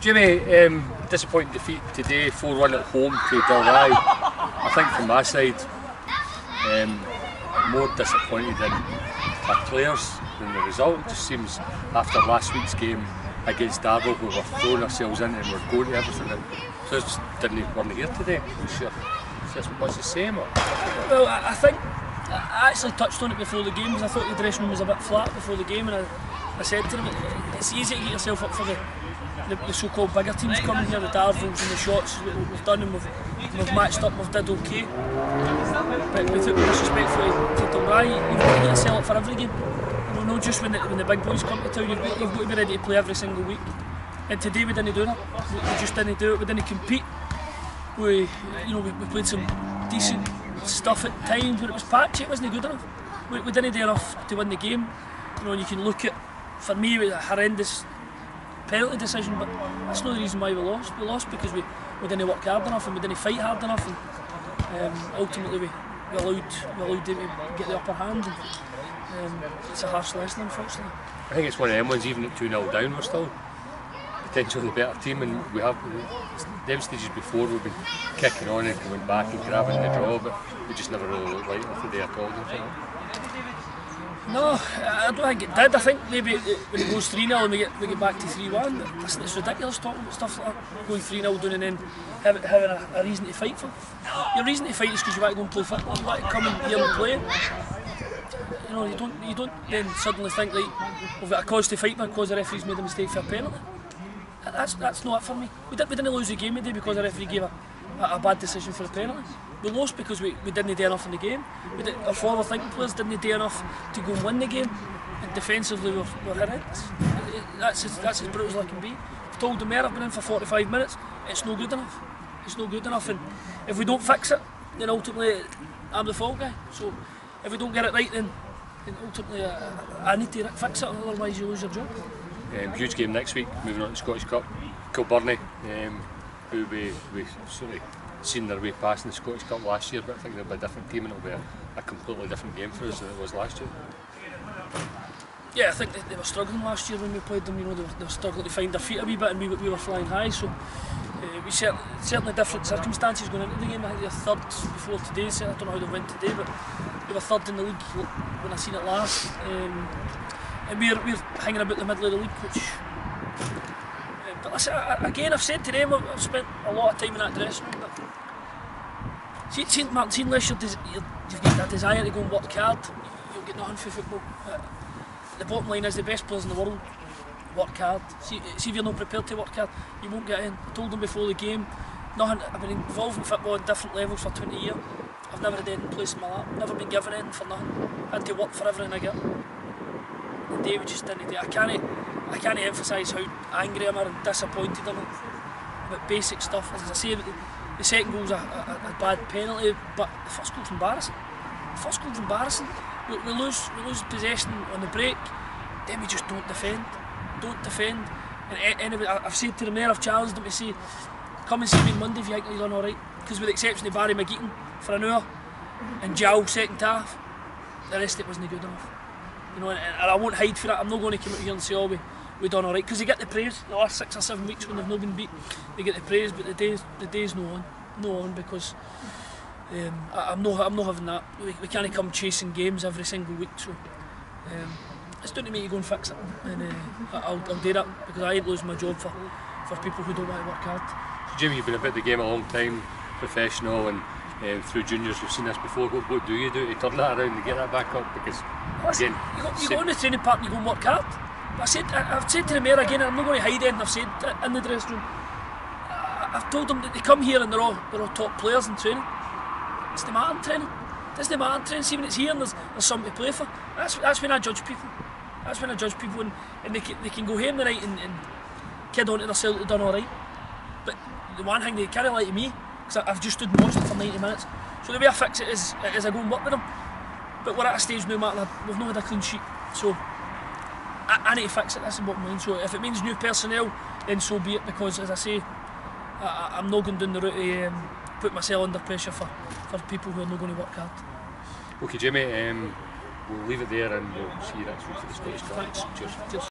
Jimmy, um, disappointing defeat today, 4 1 at home to Dalry. I think from my side, um, more disappointed in our players than the result. It just seems after last week's game against Darvel, we were throwing ourselves in and we we're going to everything. And players didn't weren't here today. Sure, just the same. Or? Well, I, I think I actually touched on it before the game because I thought the dressing room was a bit flat before the game, and I, I said to them, it's easy to get yourself up for the the, the so-called bigger teams coming here, the Darvels and the shots we, we've done and we've, we've matched up, we've did okay. But without disrespectful to Dalry, you've got to get yourself up for every game. You know, not just when the, when the big boys come to town, you've got, you've got to be ready to play every single week. And today we didn't do that. We, we just didn't do it. We didn't compete. We, you know, we, we played some decent stuff at times, but it was patchy. It wasn't good enough. We, we didn't do enough to win the game. You know, you can look at, for me, it was a horrendous penalty decision, but that's not the reason why we lost. We lost because we, we didn't work hard enough and we didn't fight hard enough, and um, ultimately we, we allowed we allowed them to get the upper hand. And, um, it's a harsh lesson, unfortunately. I think it's one of them ones, even at 2 0 down, we're still potentially the better team, and we have them stages before we've been kicking on and going back and grabbing the draw, but we just never really looked like it today at all. No, I don't think it did. I think maybe when it goes 3 0 and we get we get back to 3 1, listen, it's ridiculous talking about stuff like that. Going 3 0 down and then having, having a, a, reason to fight for. Your reason to fight is because you want to go and play football, you want to come in here and play. You know, you don't you don't then suddenly think like we've got a cause to fight because the referee's made a mistake for a penalty. That's that's not it for me. We, did, we didn't lose the game today because the referee gave a, a, a bad decision for a penalty. We lost because we, we didn't do enough in the game. Did, our forward thinking players didn't do enough to go and win the game. And defensively, we're, we're horrendous. That's as, that's as brutal as I can be. I've told the mayor I've been in for 45 minutes. It's no good enough. It's no good enough. And if we don't fix it, then ultimately I'm the fault guy. So if we don't get it right, then, then ultimately I, I need to fix it. Otherwise, you lose your job. Um, huge game next week, moving on to Scottish Cup. Kilbirnie, um, who we sort of seen their way past in the Scottish Cup last year, but I think they'll be a different team and it'll be a, a completely different game for us than it was last year. Yeah, I think they, they were struggling last year when we played them, you know, they were, they were struggling to find their feet a wee bit and we, we were flying high, so uh, we certainly, certainly different circumstances going into the game. I think they're third before today, so I don't know how they went today, but they were third in the league when I seen it last. Um, and we're, we're hanging about the middle of the league, which But listen, again, I've said to them, I've spent a lot of time in that dressing room. But see, see, Martin, see unless you're you've got that desire to go and work hard, you'll get nothing for football. But the bottom line is the best players in the world work hard. See, see if you're not prepared to work hard, you won't get in. I told them before the game, nothing, I've been involved in football on different levels for 20 years. I've never had anything placed in my lap, never been given anything for nothing. I had to work for everything I get. The day just didn't do I can't I can't emphasise how angry I'm and disappointed I'm about basic stuff. As I say, the, second goal's a, a, a bad penalty, but the first goal's embarrassing. The first goal's embarrassing. We, we lose we lose possession on the break, then we just don't defend. Don't defend. And anyway, I've said to the mayor, I've challenged them to say, come and see me Monday if you think you're done alright. Because with the exception of Barry McGeechan for an hour and Joel second half, the rest of it wasn't good enough. You know, and, and I won't hide for that. I'm not going to come out here and say, oh, we, we done alright. Because they get the praise the last six or seven weeks when they've not been beat. They get the praise, but the days the days no on. No on because um, I, am not I'm not having that. We, we can't come chasing games every single week. So um, it's down to me to go and fix it, and uh, I'll, I'll do that because I ain't losing my job for, for people who don't want to work hard. So Jimmy, you've been a about the game a long time, professional, and um, through juniors we've seen this before. What, what do you do to turn that around and get that back up? Because again, you go, you go on the training park and you go and work hard. I said, I, have said to the mayor again, I'm not going to hide anything I've said in the dressing room. I've told them that they come here and they're all, they're all top players in training. It's the matter in training. It's the matter in training. See when it's here and there's, there's something to play for. That's, that's when I judge people. That's when I judge people and, and they, can, they can go home the night and, and kid on to themselves they've done alright. But the one thing they can't lie to me, because I've just stood and watched them for 90 minutes. So the way I fix it is, is I go and work with them. But we're at a stage now, Matt, we've not had a clean sheet. So I, I need to fix it, that's the bottom line. So if it means new personnel, then so be it, because as I say, I, am not going down the route to um, put myself under pressure for, for people who are not going to work hard. Okay, Jimmy, um, we'll leave it there and we'll see you next week for the Scottish Cup. Cheers. Cheers.